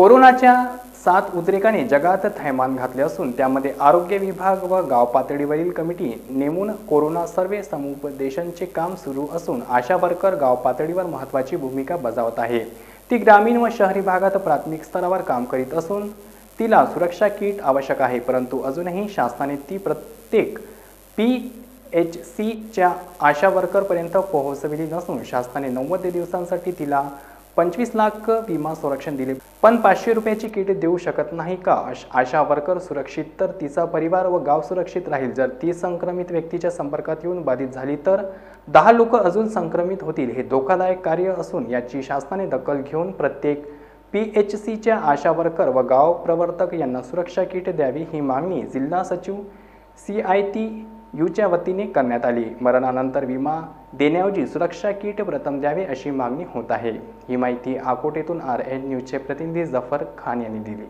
कोरोनाच्या सात उद्रेकाने जगात थैमान घातले असून त्यामध्ये आरोग्य विभाग व गाव पातळीवरील कमिटी नेमून कोरोना सर्वे समुपदेशनचे काम सुरू असून आशा वर्कर गाव पातळीवर महत्त्वाची भूमिका बजावत आहे. ती ग्रामीण व शहरी भागात प्राथमिक स्तरावर काम करीत असून तिला सुरक्षा किट आवश्यक आहे परंतु अजूनही शासनाने ती प्रत्येक पी एच सीच्या आशा वर्करपर्यंत पोहोचविली नसून शासनाने नव्वद दिवसांसाठी तिला पंचवीस लाख विमा संरक्षण दिले. पण पाचशे रुपयाची किट देऊ शकत नाही का? आशा वर्कर सुरक्षित तर तिचा परिवार व गाव सुरक्षित राहील. जर ती संक्रमित व्यक्तीच्या संपर्कात येऊन बाधित झाली तर दहा लोक अजून संक्रमित होतील. हे धोकादायक कार्य असून याची शासनाने दखल घेऊन प्रत्येक पी एच सीच्या आशा वर्कर व गाव प्रवर्तक यांना सुरक्षा किट द्यावी ही मागणी जिल्हा सचिव सी आय टी यूच्या वतीने करण्यात आली. मरणानंतर विमा देण्याऐवजी सुरक्षा किट प्रथम द्यावे अशी मागणी होत आहे. ही माहिती आकोटेतून आर एन न्यूजचे प्रतिनिधी जफर खान यांनी दिली.